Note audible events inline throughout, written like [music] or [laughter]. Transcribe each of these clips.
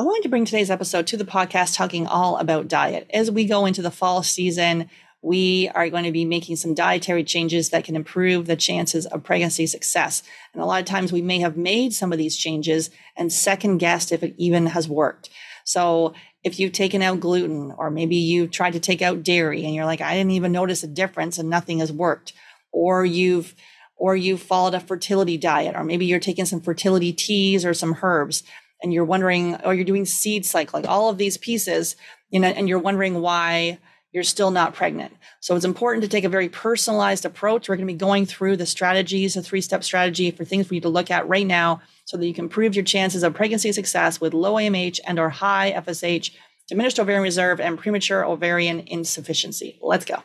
I wanted to bring today's episode to the podcast talking all about diet. As we go into the fall season, we are going to be making some dietary changes that can improve the chances of pregnancy success. And a lot of times we may have made some of these changes and second guessed if it even has worked. So if you've taken out gluten, or maybe you've tried to take out dairy and you're like, I didn't even notice a difference and nothing has worked, or you've or you followed a fertility diet, or maybe you're taking some fertility teas or some herbs and you're wondering, or you're doing seed cycling, all of these pieces, you know, and you're wondering why you're still not pregnant. So it's important to take a very personalized approach. We're going to be going through the strategies, a three step strategy for things for you to look at right now so that you can improve your chances of pregnancy success with low AMH and or high FSH, diminished ovarian reserve, and premature ovarian insufficiency. Let's go.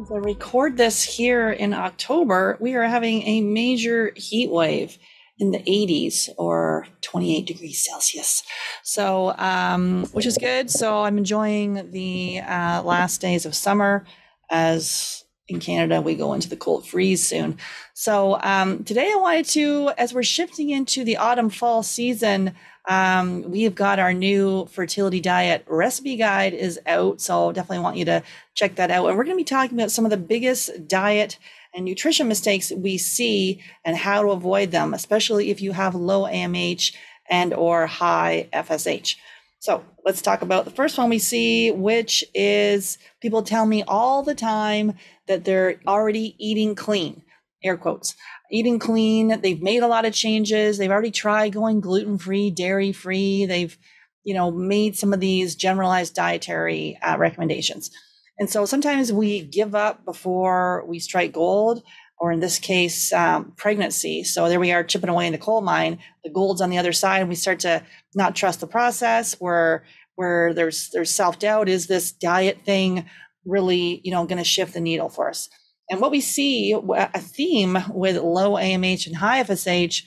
As I record this here in October, we are having a major heat wave in the 80s or 28 degrees Celsius. So, um, which is good. So, I'm enjoying the uh, last days of summer as in Canada we go into the cold freeze soon. So, um, today I wanted to, as we're shifting into the autumn fall season, um, we've got our new fertility diet recipe guide is out. So definitely want you to check that out. And we're going to be talking about some of the biggest diet and nutrition mistakes we see and how to avoid them, especially if you have low AMH and or high FSH. So let's talk about the first one we see, which is people tell me all the time that they're already eating clean, air quotes eating clean. They've made a lot of changes. They've already tried going gluten free, dairy free. They've, you know, made some of these generalized dietary uh, recommendations. And so sometimes we give up before we strike gold, or in this case, um, pregnancy. So there we are chipping away in the coal mine. The gold's on the other side, and we start to not trust the process. Where where there's there's self doubt. Is this diet thing really, you know, going to shift the needle for us? And what we see, a theme with low AMH and high FSH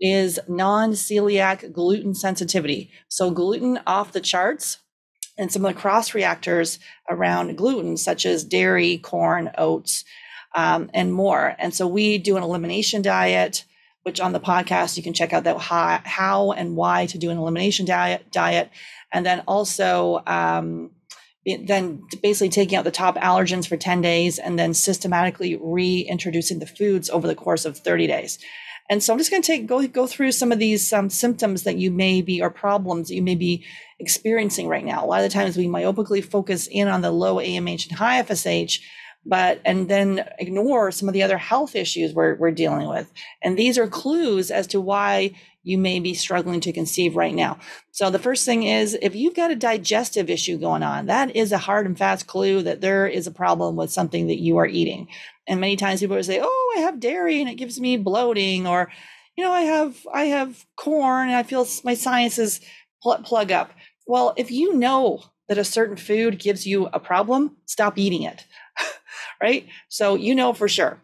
is non celiac gluten sensitivity. So, gluten off the charts, and some of the cross reactors around gluten, such as dairy, corn, oats, um, and more. And so, we do an elimination diet. Which on the podcast you can check out that how, how and why to do an elimination diet diet, and then also um, then basically taking out the top allergens for 10 days and then systematically reintroducing the foods over the course of 30 days. And so I'm just going to take go go through some of these um, symptoms that you may be or problems that you may be experiencing right now. A lot of the times we myopically focus in on the low AMH and high FSH, but and then ignore some of the other health issues we're we're dealing with. And these are clues as to why you may be struggling to conceive right now. So the first thing is if you've got a digestive issue going on, that is a hard and fast clue that there is a problem with something that you are eating. And many times people will say, "Oh, I have dairy and it gives me bloating," or, you know, I have I have corn and I feel my sinuses pl- plug up. Well, if you know that a certain food gives you a problem, stop eating it. Right? So you know for sure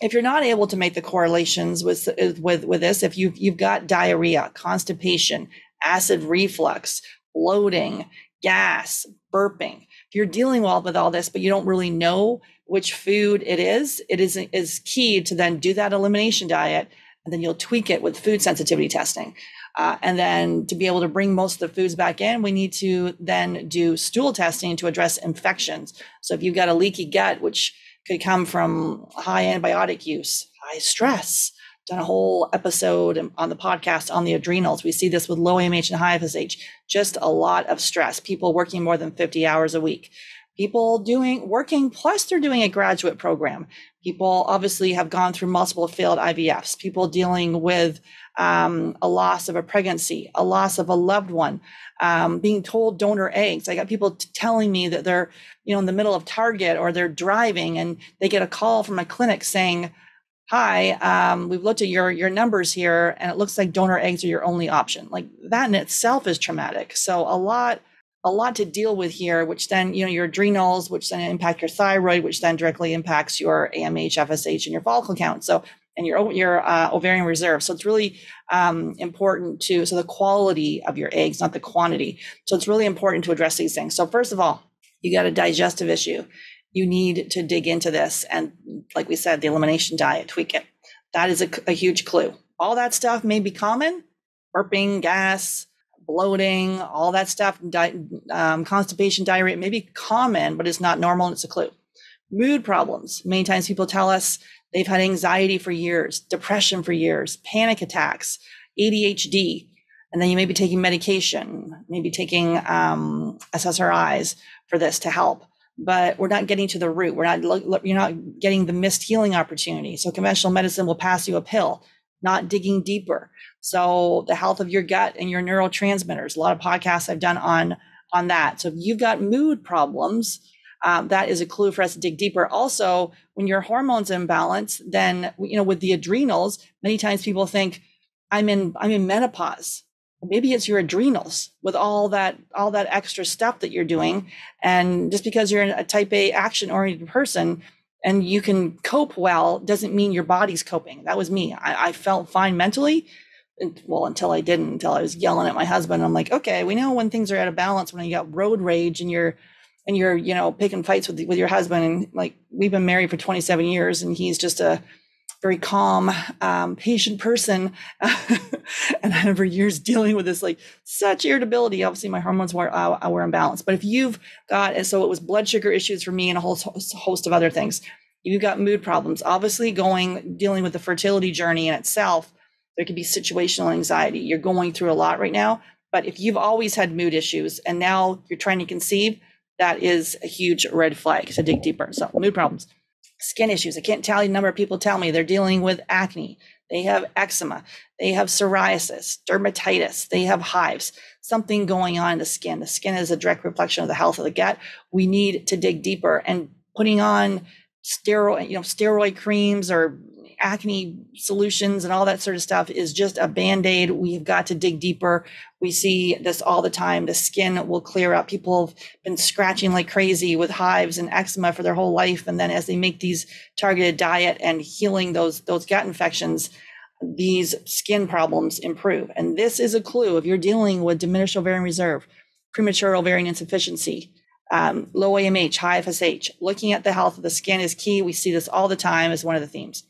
if you're not able to make the correlations with with with this, if you've you've got diarrhea, constipation, acid reflux, bloating, gas, burping, if you're dealing well with all this, but you don't really know which food it is, it is is key to then do that elimination diet, and then you'll tweak it with food sensitivity testing. Uh, and then to be able to bring most of the foods back in, we need to then do stool testing to address infections. So if you've got a leaky gut, which could come from high antibiotic use, high stress. Done a whole episode on the podcast on the adrenals. We see this with low AMH and high FSH. Just a lot of stress. People working more than 50 hours a week. People doing working, plus they're doing a graduate program. People obviously have gone through multiple failed IVFs. People dealing with um, a loss of a pregnancy, a loss of a loved one, um, being told donor eggs. I got people t- telling me that they're, you know, in the middle of Target or they're driving and they get a call from a clinic saying, "Hi, um, we've looked at your your numbers here, and it looks like donor eggs are your only option." Like that in itself is traumatic. So a lot a lot to deal with here, which then, you know, your adrenals, which then impact your thyroid, which then directly impacts your AMH, FSH, and your follicle count. So and your your uh, ovarian reserve. So it's really um, important to so the quality of your eggs, not the quantity. So it's really important to address these things. So first of all, you got a digestive issue. you need to dig into this. And like we said, the elimination diet, tweak it. That is a, a huge clue. All that stuff may be common burping, gas, bloating, all that stuff, di- um, constipation, diarrhea may be common, but it's not normal and it's a clue. Mood problems. Many times people tell us they've had anxiety for years, depression for years, panic attacks, ADHD, and then you may be taking medication, maybe taking um, SSRIs for this to help. But we're not getting to the root. We're not. You're not getting the missed healing opportunity. So conventional medicine will pass you a pill, not digging deeper. So the health of your gut and your neurotransmitters. A lot of podcasts I've done on on that. So if you've got mood problems, um, that is a clue for us to dig deeper. Also, when your hormones imbalance, then you know with the adrenals, many times people think I'm in I'm in menopause. Maybe it's your adrenals with all that all that extra stuff that you're doing, and just because you're a type A action oriented person and you can cope well doesn't mean your body's coping. That was me. I, I felt fine mentally, well until I didn't until I was yelling at my husband. I'm like, okay, we know when things are out of balance when you got road rage and you're and you're you know picking fights with with your husband and like we've been married for 27 years and he's just a very calm, um, patient person. [laughs] and I for years dealing with this, like such irritability. Obviously, my hormones were, uh, were imbalanced. But if you've got, so it was blood sugar issues for me and a whole host of other things. You've got mood problems, obviously going, dealing with the fertility journey in itself. There could be situational anxiety. You're going through a lot right now. But if you've always had mood issues and now you're trying to conceive, that is a huge red flag to dig deeper. So, mood problems skin issues. I can't tell you the number of people tell me they're dealing with acne, they have eczema, they have psoriasis, dermatitis, they have hives, something going on in the skin. The skin is a direct reflection of the health of the gut. We need to dig deeper and putting on steroid, you know, steroid creams or acne solutions and all that sort of stuff is just a band-aid we've got to dig deeper we see this all the time the skin will clear up people have been scratching like crazy with hives and eczema for their whole life and then as they make these targeted diet and healing those those gut infections these skin problems improve and this is a clue if you're dealing with diminished ovarian reserve premature ovarian insufficiency um, low AMH, high FSH. Looking at the health of the skin is key. We see this all the time as one of the themes.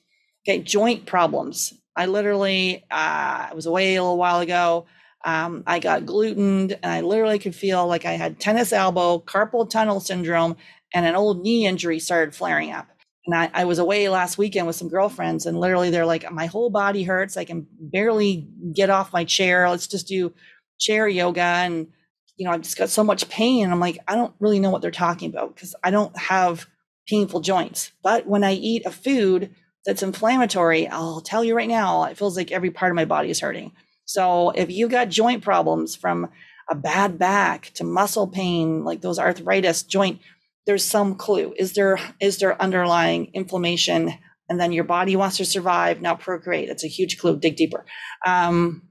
Okay, joint problems. I literally, uh, I was away a little while ago. Um, I got glutened, and I literally could feel like I had tennis elbow, carpal tunnel syndrome, and an old knee injury started flaring up. And I, I was away last weekend with some girlfriends, and literally they're like, my whole body hurts. I can barely get off my chair. Let's just do chair yoga. And, you know, I've just got so much pain. I'm like, I don't really know what they're talking about because I don't have painful joints. But when I eat a food that's inflammatory, I'll tell you right now, it feels like every part of my body is hurting. So if you've got joint problems from a bad back to muscle pain, like those arthritis joint, there's some clue. Is there is there underlying inflammation? And then your body wants to survive, not procreate. That's a huge clue. Dig deeper. Um,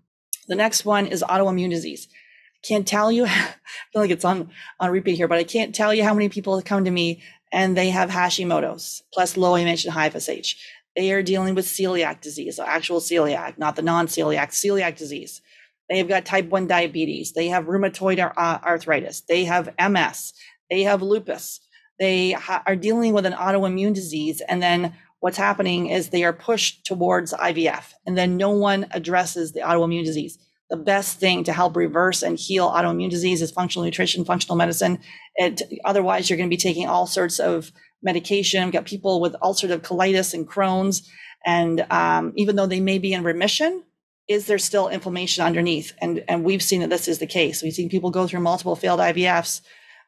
the next one is autoimmune disease. I can't tell you, [laughs] I feel like it's on, on repeat here, but I can't tell you how many people come to me and they have Hashimoto's plus low AMH and high FSH. They are dealing with celiac disease, actual celiac, not the non celiac, celiac disease. They have got type 1 diabetes. They have rheumatoid uh, arthritis. They have MS. They have lupus. They ha- are dealing with an autoimmune disease. And then what's happening is they are pushed towards IVF. And then no one addresses the autoimmune disease. The best thing to help reverse and heal autoimmune disease is functional nutrition, functional medicine. It, otherwise, you're going to be taking all sorts of medication. We've got people with ulcerative colitis and Crohn's. And um, even though they may be in remission, is there still inflammation underneath? And, and we've seen that this is the case. We've seen people go through multiple failed IVFs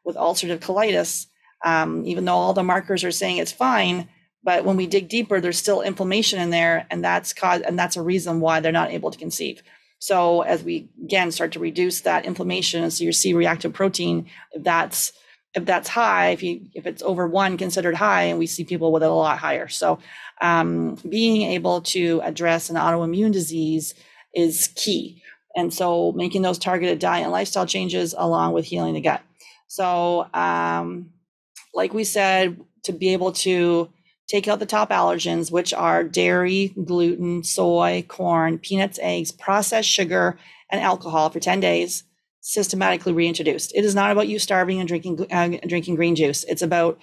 with ulcerative colitis, um, even though all the markers are saying it's fine. But when we dig deeper, there's still inflammation in there, and that's cause, and that's a reason why they're not able to conceive. So as we again start to reduce that inflammation, so your C-reactive protein, that's if that's high, if you if it's over one considered high, and we see people with it a lot higher. So um, being able to address an autoimmune disease is key. And so making those targeted diet and lifestyle changes along with healing the gut. So um, like we said, to be able to take out the top allergens, which are dairy, gluten, soy, corn, peanuts, eggs, processed sugar, and alcohol for 10 days systematically reintroduced. It is not about you starving and drinking uh, drinking green juice. It's about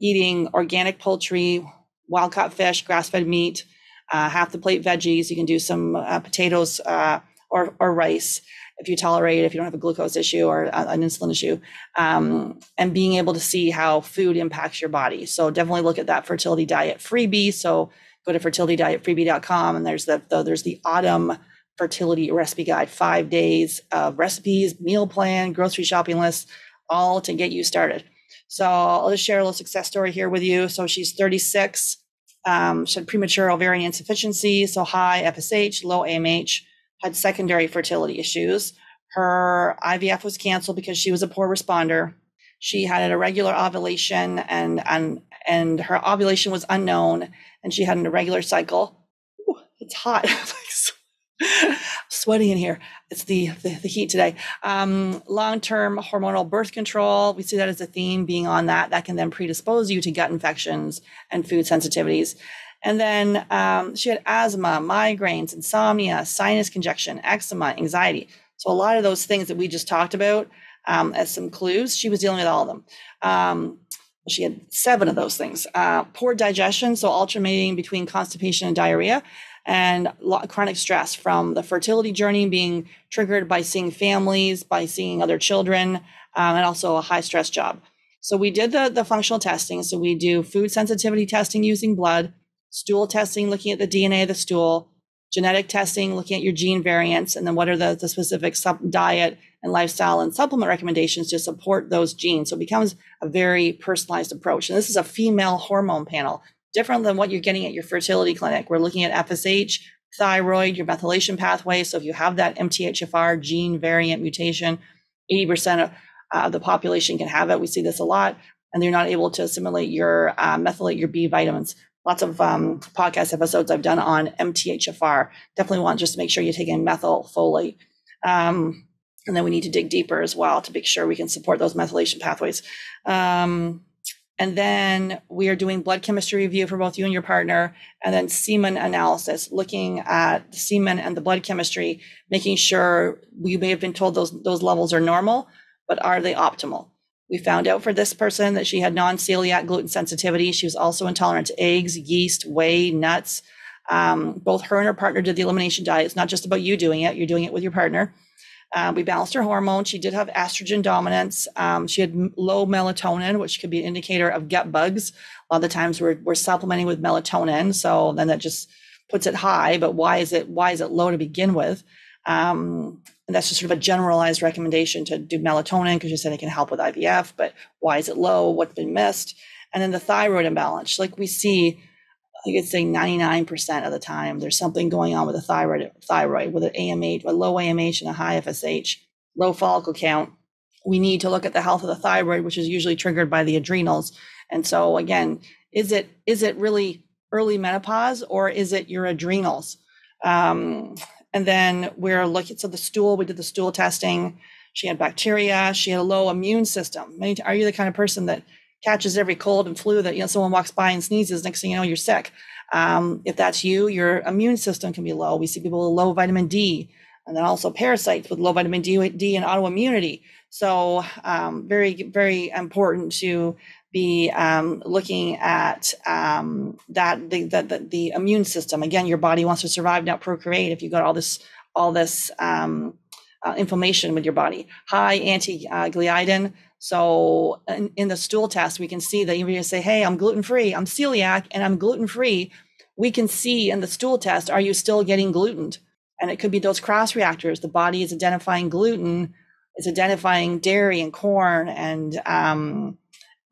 eating organic poultry, wild caught fish, grass fed meat, uh, half the plate veggies. You can do some uh, potatoes uh, or, or rice if you tolerate, if you don't have a glucose issue or an insulin issue, um, and being able to see how food impacts your body. So definitely look at that fertility diet freebie. So go to fertilitydietfreebie.com and there's the, the there's the autumn fertility recipe guide, five days of recipes, meal plan, grocery shopping list, all to get you started. So I'll just share a little success story here with you. So she's 36. Um, she had premature ovarian insufficiency, so high FSH, low AMH, had secondary fertility issues. Her IVF was canceled because she was a poor responder. She had an irregular ovulation and and and her ovulation was unknown, and she had an irregular cycle. Ooh, it's hot. [laughs] sweaty in here. It's the, the, the heat today. Um, Long term hormonal birth control. We see that as a theme being on that. That can then predispose you to gut infections and food sensitivities. And then um, she had asthma, migraines, insomnia, sinus congestion, eczema, anxiety. So a lot of those things that we just talked about um, as some clues, she was dealing with all of them. Um, she had seven of those things. Uh, poor digestion, so alternating between constipation and diarrhea, and chronic stress from the fertility journey being triggered by seeing families, by seeing other children, um, and also a high stress job. So we did the, the functional testing. So we do food sensitivity testing using blood, stool testing, looking at the DNA of the stool, genetic testing, looking at your gene variants, and then what are the, the specific sub- diet and lifestyle and supplement recommendations to support those genes. So it becomes a very personalized approach. And this is a female hormone panel different than what you're getting at your fertility clinic. We're looking at FSH, thyroid, your methylation pathway. So if you have that MTHFR gene variant mutation, 80% of uh, the population can have it. We see this a lot, and they're not able to assimilate your uh, methylate your B vitamins. Lots of um, podcast episodes I've done on MTHFR. Definitely want just to make sure you're taking methylfolate. Um, and then we need to dig deeper as well to make sure we can support those methylation pathways. Um, and then we are doing blood chemistry review for both you and your partner, and then semen analysis, looking at the semen and the blood chemistry, making sure we may have been told those, those levels are normal, but are they optimal? We found out for this person that she had non celiac gluten sensitivity. She was also intolerant to eggs, yeast, whey, nuts. Um, both her and her partner did the elimination diet. It's not just about you doing it, you're doing it with your partner. Um, we balanced her hormones. She did have estrogen dominance. Um, she had low melatonin, which could be an indicator of gut bugs. A lot of the times we're, we're supplementing with melatonin, so then that just puts it high. But why is it why is it low to begin with? Um, and that's just sort of a generalized recommendation to do melatonin because you said it can help with IVF. But why is it low? What's been missed? And then the thyroid imbalance, like we see I could say 99% of the time, there's something going on with the thyroid, thyroid with an AMH, a low AMH and a high FSH, low follicle count. We need to look at the health of the thyroid, which is usually triggered by the adrenals. And so again, is it is it really early menopause or is it your adrenals? Um, and then we're looking. So the stool, we did the stool testing. She had bacteria. She had a low immune system. Are you the kind of person that catches every cold and flu that you know someone walks by and sneezes next thing you know you're sick. Um, if that's you your immune system can be low. We see people with low vitamin d and then also parasites with low vitamin d, d and autoimmunity. So um, very very important to be um, looking at um, that the, the, the, immune system. Again your body wants to survive not procreate if you've got all this all this um, uh, inflammation with your body. High anti-gliadin so in, in, the stool test, we can see that you say, hey, I'm gluten free, I'm celiac, and I'm gluten free, we can see in the stool test, are you still getting gluten? And it could be those cross reactors. The body is identifying gluten, it's identifying dairy and corn and um,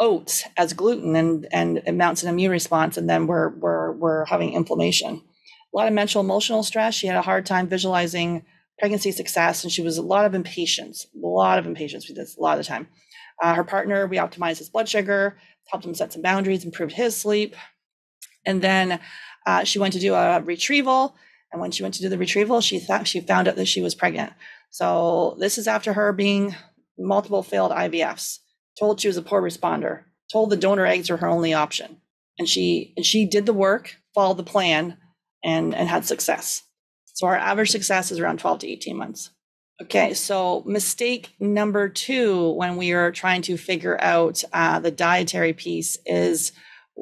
oats as gluten, and, and it mounts an immune response, and then we're, we're, we're having inflammation. A lot of mental emotional stress. She had a hard time visualizing pregnancy success, and she was a lot of impatience, a lot of impatience with this a lot of the time. Uh, her partner, we optimized his blood sugar, helped him set some boundaries, improved his sleep. And then uh, she went to do a retrieval. And when she went to do the retrieval, she thought she found out that she was pregnant. So this is after her being multiple failed IVFs, told she was a poor responder, told the donor eggs were her only option. And she and she did the work, followed the plan, and, and had success. So our average success is around 12 to 18 months. Okay, so mistake number two when we are trying to figure out uh, the dietary piece is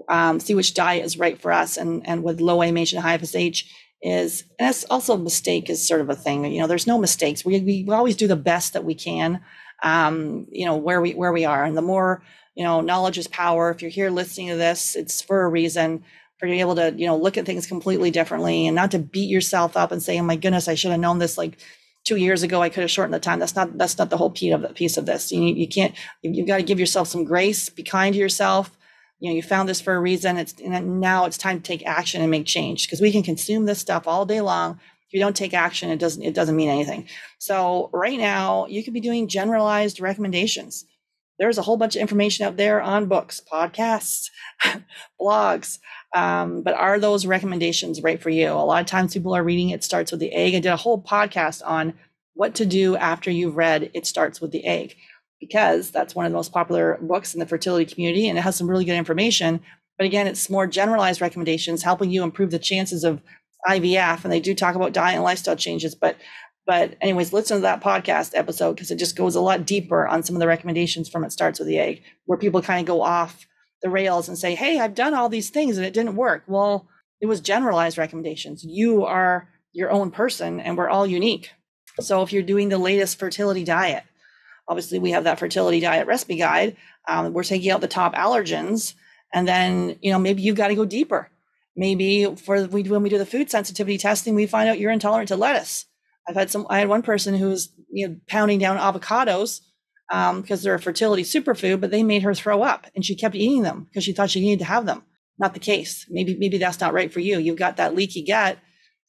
um, see which diet is right for us. And, and with low AMH and high FSH is, and that's also a mistake is sort of a thing. You know, there's no mistakes. We, we always do the best that we can, um, you know, where we, where we are. And the more, you know, knowledge is power. If you're here listening to this, it's for a reason for you able to, you know, look at things completely differently and not to beat yourself up and say, oh my goodness, I should have known this like two years ago i could have shortened the time. That's not that's not the whole piece of this. You, you can't you've got to give yourself some grace be kind to yourself. You know you found this for a reason. It's now it's time to take action and make change because we can consume this stuff all day long. If you don't take action it doesn't it doesn't mean anything. So right now you could be doing generalized recommendations. There's a whole bunch of information out there on books podcasts [laughs] blogs um, but are those recommendations right for you? A lot of times people are reading It Starts with the Egg. I did a whole podcast on what to do after you've read It Starts with the Egg, because that's one of the most popular books in the fertility community and it has some really good information. But again, it's more generalized recommendations helping you improve the chances of IVF. And they do talk about diet and lifestyle changes. But but anyways, listen to that podcast episode because it just goes a lot deeper on some of the recommendations from It Starts with the Egg, where people kind of go off the rails and say, hey, I've done all these things and it didn't work. Well, it was generalized recommendations. You are your own person and we're all unique. So if you're doing the latest fertility diet, obviously we have that fertility diet recipe guide. Um, we're taking out the top allergens. And then, you know, maybe you've got to go deeper. Maybe for we, when we do the food sensitivity testing, we find out you're intolerant to lettuce. I've had some, I had one person who was, you know, pounding down avocados um, because they're a fertility superfood, but they made her throw up and she kept eating them because she thought she needed to have them. Not the case. Maybe, maybe that's not right for you. You've got that leaky gut.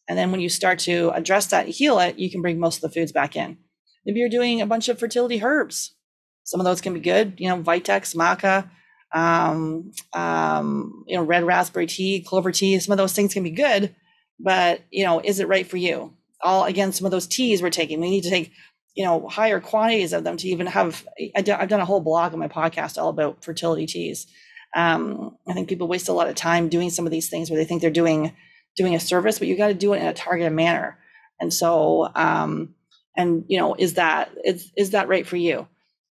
And then when you start to address that heal it, you can bring most of the foods back in. Maybe you're doing a bunch of fertility herbs. Some of those can be good, you know, Vitex, maca, um, um, you know, red raspberry tea, clover tea. Some of those things can be good, but you know, is it right for you? All again, some of those teas we're taking, we need to take you know higher quantities of them to even have i've done a whole blog on my podcast all about fertility teas. Um, i think people waste a lot of time doing some of these things where they think they're doing doing a service but you got to do it in a targeted manner. And so um, and you know is that is, is that right for you?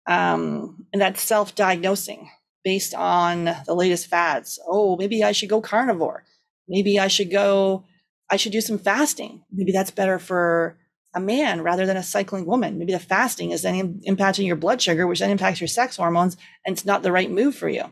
Um, and that's self-diagnosing based on the latest fads. Oh maybe i should go carnivore. Maybe i should go i should do some fasting. Maybe that's better for a man rather than a cycling woman. Maybe the fasting is then impacting your blood sugar, which then impacts your sex hormones, and it's not the right move for you.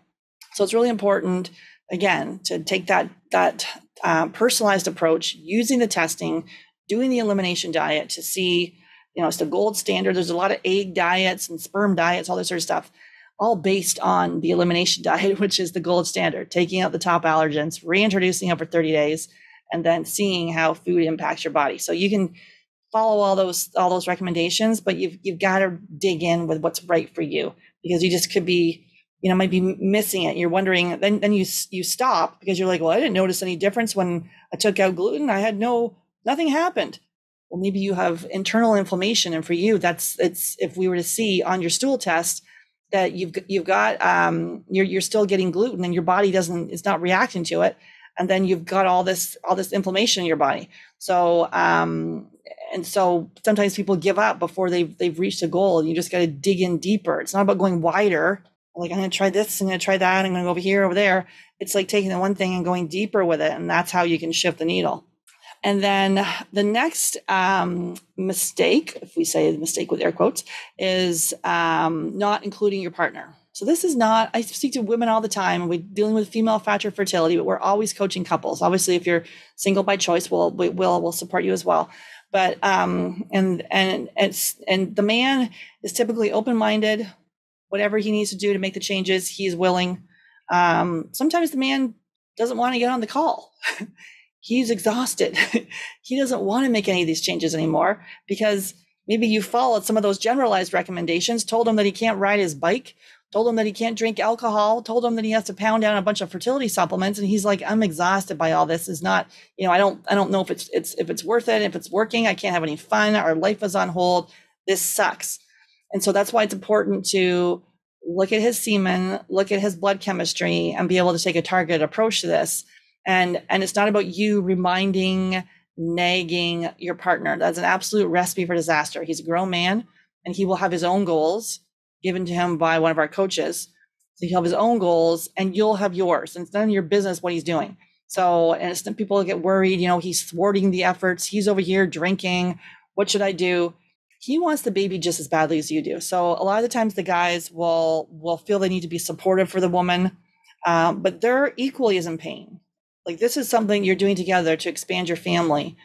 So it's really important, again, to take that that uh, personalized approach, using the testing, doing the elimination diet to see, you know, it's the gold standard. There's a lot of egg diets and sperm diets, all this sort of stuff, all based on the elimination [laughs] diet, which is the gold standard, taking out the top allergens, reintroducing over 30 days, and then seeing how food impacts your body. So you can follow all those all those recommendations, but you've you've got to dig in with what's right for you because you just could be you know might be missing it. You're wondering then then you you stop because you're like, well, I didn't notice any difference when I took out gluten. I had no nothing happened. Well, maybe you have internal inflammation, and for you, that's it's if we were to see on your stool test that you've you've got um, you're you're still getting gluten and your body doesn't it's not reacting to it and then you've got all this all this inflammation in your body so um, and so sometimes people give up before they've they've reached a goal. You just got to dig in deeper. It's not about going wider. Like I'm going to try this, I'm going to try that, I'm going to go over here, over there. It's like taking the one thing and going deeper with it, and that's how you can shift the needle. And then the next um, mistake, if we say the mistake with air quotes, is um, not including your partner. So this is not. I speak to women all the time, and we're dealing with female factor fertility, but we're always coaching couples. Obviously, if you're single by choice, we'll we will we'll support you as well but um and and it's and the man is typically open-minded whatever he needs to do to make the changes he's willing. Um sometimes the man doesn't want to get on the call. [laughs] He's exhausted. [laughs] He doesn't want to make any of these changes anymore because maybe you followed some of those generalized recommendations told him that he can't ride his bike told him that he can't drink alcohol, told him that he has to pound down a bunch of fertility supplements. And he's like, I'm exhausted by all this. Is not, you know, I don't, I don't know if it's, it's, if it's worth it, if it's working. I can't have any fun. Our life is on hold. This sucks. And so that's why it's important to look at his semen, look at his blood chemistry, and be able to take a targeted approach to this. And and it's not about you reminding nagging your partner. That's an absolute recipe for disaster. He's a grown man and he will have his own goals given to him by one of our coaches. So he'll have his own goals and you'll have yours. And it's none of your business what he's doing. So, and it's, people get worried, you know, he's thwarting the efforts. He's over here drinking. What should I do? He wants the baby just as badly as you do. So a lot of the times the guys will, will feel they need to be supportive for the woman, um, but they're equally as in pain. Like this is something you're doing together to expand your family.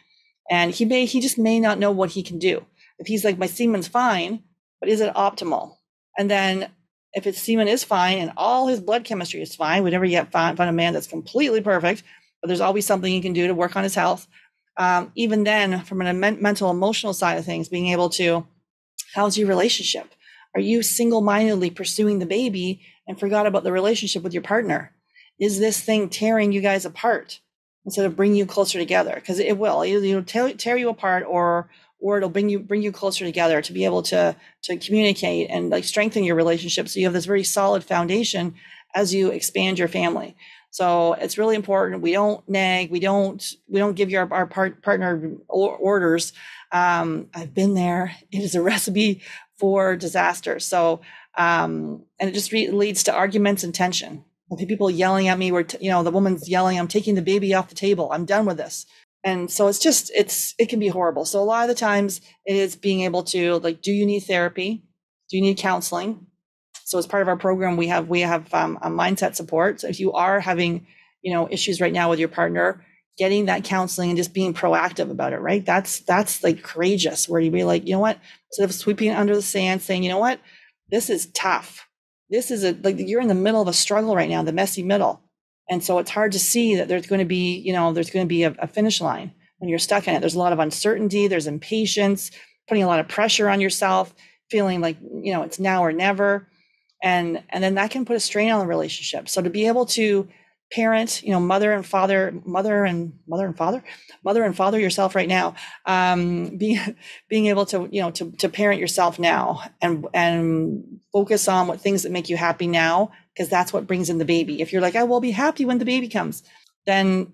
And he may, he just may not know what he can do. If he's like, my semen's fine, but is it optimal? And then if his semen is fine and all his blood chemistry is fine, we never get find, find a man that's completely perfect, but there's always something he can do to work on his health. Um, even then, from a mental, emotional side of things, being able to, how's your relationship? Are you single mindedly pursuing the baby and forgot about the relationship with your partner? Is this thing tearing you guys apart instead of bringing you closer together? Because it will, either you know, tear, tear you apart or or it'll bring you bring you closer together to be able to to communicate and like strengthen your relationship. So you have this very solid foundation as you expand your family. So it's really important. We don't nag. We don't we don't give your our part, partner orders. Um, i've been there. It is a [laughs] recipe for disaster. So um, and it just re- leads to arguments and tension. People yelling at me where t- you know the woman's yelling i'm taking the baby off the table. I'm done with this and so it's just it's it can be horrible. So a lot of the times it is being able to like do you need therapy? Do you need counseling? So as part of our program we have we have um, a mindset support. So if you are having you know issues right now with your partner getting that counseling and just being proactive about it right? That's that's like courageous where you be like you know what? Instead of sweeping under the sand saying you know what? This is tough. This is a like you're in the middle of a struggle right now the messy middle and so it's hard to see that there's going to be, you know, there's going to be a, a finish line when you're stuck in it. There's a lot of uncertainty, there's impatience, putting a lot of pressure on yourself, feeling like, you know, it's now or never. And and then that can put a strain on the relationship. So to be able to parent, you know, mother and father, mother and mother and father, mother and father yourself right now, um, [laughs] being being able to, you know, to to parent yourself now and and focus on what things that make you happy now, because that's what brings in the baby. If you're like, oh, I will be happy when the baby comes, then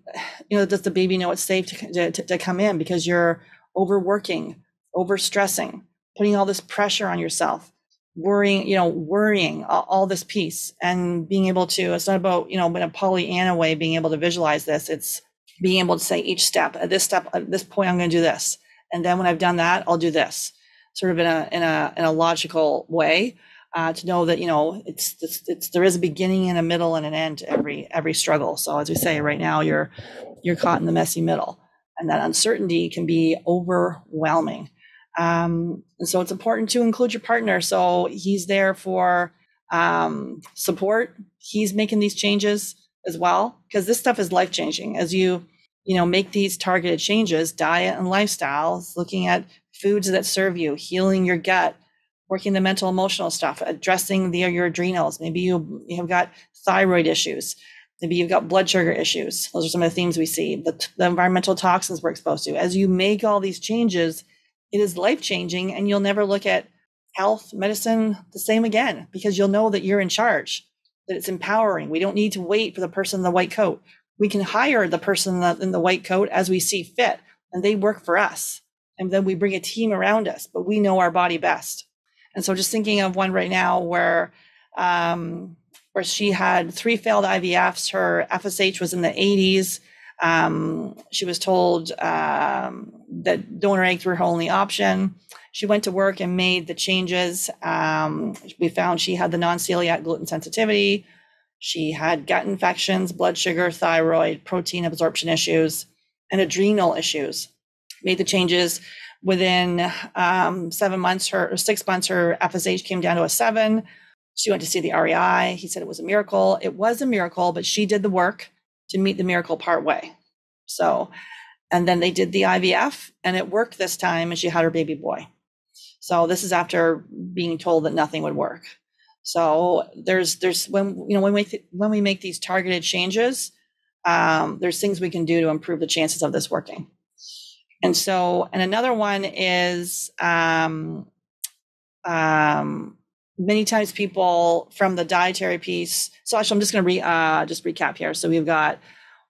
you know, does the baby know it's safe to, to, to come in because you're overworking, overstressing, putting all this pressure on yourself worrying, you know, worrying all, all, this piece and being able to, it's not about, you know, in a Pollyanna way, being able to visualize this. It's being able to say each step at this step, at this point, I'm going to do this. And then when I've done that, I'll do this sort of in a, in a, in a logical way. Uh, to know that you know it's, it's it's there is a beginning and a middle and an end to every every struggle. So as we say, right now you're you're caught in the messy middle, and that uncertainty can be overwhelming. Um, and so it's important to include your partner. So he's there for um, support. He's making these changes as well because this stuff is life changing. As you you know make these targeted changes, diet and lifestyles, looking at foods that serve you, healing your gut, working the mental emotional stuff, addressing the, your adrenals. Maybe you you have got thyroid issues. Maybe you've got blood sugar issues. Those are some of the themes we see. The, the environmental toxins we're exposed to. As you make all these changes, it is life changing and you'll never look at health medicine the same again because you'll know that you're in charge that it's empowering we don't need to wait for the person in the white coat we can hire the person in the, in the white coat as we see fit and they work for us and then we bring a team around us but we know our body best and so just thinking of one right now where um, where she had three failed ivfs her fsh was in the 80s um, she was told um, that donor eggs were her only option. She went to work and made the changes. Um, we found she had the non celiac gluten sensitivity. She had gut infections, blood sugar, thyroid, protein absorption issues, and adrenal issues. Made the changes within um, seven months, her six months, her FSH came down to a seven. She went to see the REI. He said it was a miracle. It was a miracle, but she did the work to meet the miracle part way. So, and then they did the IVF and it worked this time and she had her baby boy. So this is after being told that nothing would work. So there's there's when you know when we th- when we make these targeted changes, um, there's things we can do to improve the chances of this working. And so and another one is um, um, many times people from the dietary piece. So actually, I'm just going to re, uh, just recap here. So we've got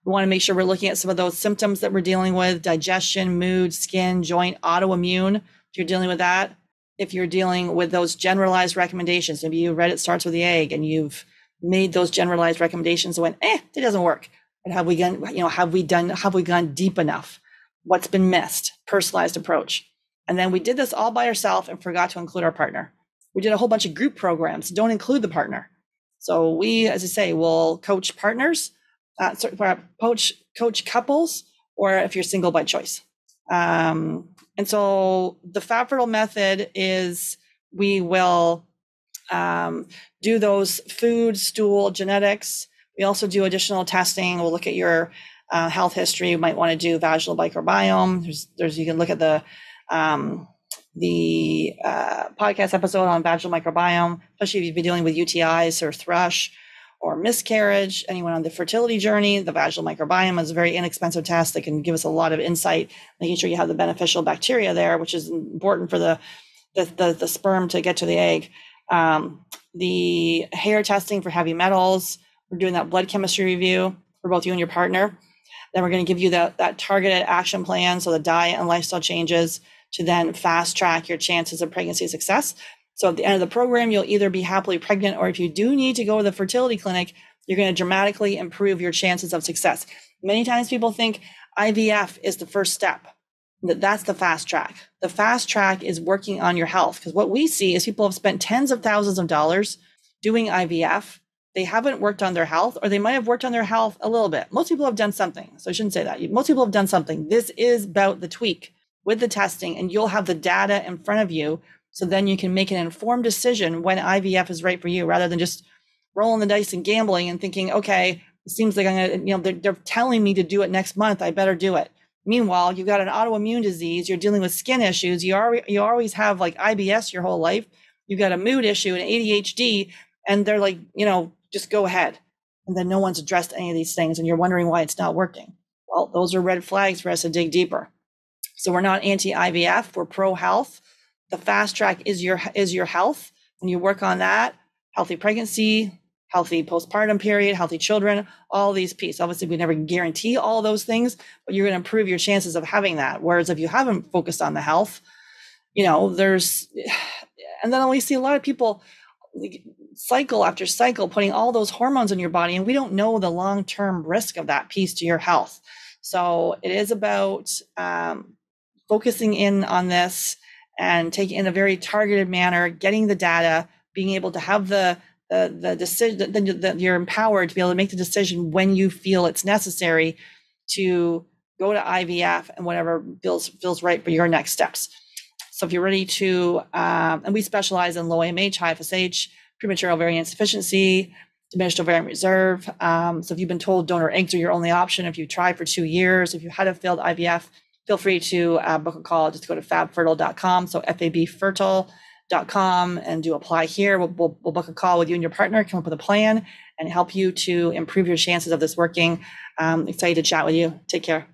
We want to make sure we're looking at some of those symptoms that we're dealing with digestion, mood, skin, joint, autoimmune. If you're dealing with that, if you're dealing with those generalized recommendations, maybe you read it starts with the egg and you've made those generalized recommendations and went, eh, it doesn't work. And have we gone, you know, have we done, have we gone deep enough? What's been missed? Personalized approach. And then we did this all by ourselves and forgot to include our partner. We did a whole bunch of group programs, don't include the partner. So we, as I say, will coach partners, uh, coach coach couples, or if you're single by choice. Um, and so the Fab Fertile method is we will um, do those food, stool, genetics. We also do additional testing. We'll look at your uh, health history. You might want to do vaginal microbiome. There's, there's you can look at the um, the uh, podcast episode on vaginal microbiome, especially if you've been dealing with UTIs or thrush or miscarriage, anyone on the fertility journey, the vaginal microbiome is a very inexpensive test that can give us a lot of insight, making sure you have the beneficial bacteria there, which is important for the the, the, the sperm to get to the egg. Um, the hair testing for heavy metals, we're doing that blood chemistry review for both you and your partner. Then we're going to give you that, that targeted action plan, so the diet and lifestyle changes to then fast track your chances of pregnancy success. So at the end of the program, you'll either be happily pregnant, or if you do need to go to the fertility clinic, you're going to dramatically improve your chances of success. Many times people think IVF is the first step. That that's the fast track. The fast track is working on your health because what we see is people have spent tens of thousands of dollars doing IVF. They haven't worked on their health, or they might have worked on their health a little bit. Most people have done something. So I shouldn't say that. Most people have done something. This is about the tweak with the testing and you'll have the data in front of you. So then you can make an informed decision when IVF is right for you rather than just rolling the dice and gambling and thinking, okay, it seems like I'm going to, you know, they're, they're telling me to do it next month. I better do it. Meanwhile, you've got an autoimmune disease, you're dealing with skin issues, you already you always have like IBS your whole life, you've got a mood issue and ADHD, and they're like, you know, just go ahead. And then no one's addressed any of these things, and you're wondering why it's not working. Well, those are red flags for us to dig deeper. So we're not anti-IVF, we're pro-health. The fast track is your is your health. When you work on that, healthy pregnancy, healthy postpartum period, healthy children, all these pieces. Obviously, we never guarantee all those things, but you're going to improve your chances of having that. Whereas if you haven't focused on the health, you know, there's, [sighs] and then we see a lot of people cycle after cycle putting all those hormones in your body, and we don't know the long term risk of that piece to your health. So it is about um, focusing in on this and taking in a very targeted manner, getting the data, being able to have the the, the decision that you're empowered to be able to make the decision when you feel it's necessary to go to IVF and whatever feels feels right for your next steps. So if you're ready to, um, and we specialize in low AMH, high FSH, premature ovarian insufficiency, diminished ovarian reserve. Um, so if you've been told donor eggs are your only option, if you tried for two years, if you had a failed IVF, feel free to uh, book a call. Just go to fabfertile.com. So fabfertile.com and do apply here. We'll, we'll, we'll, book a call with you and your partner, come up with a plan and help you to improve your chances of this working. Um, excited to chat with you. Take care.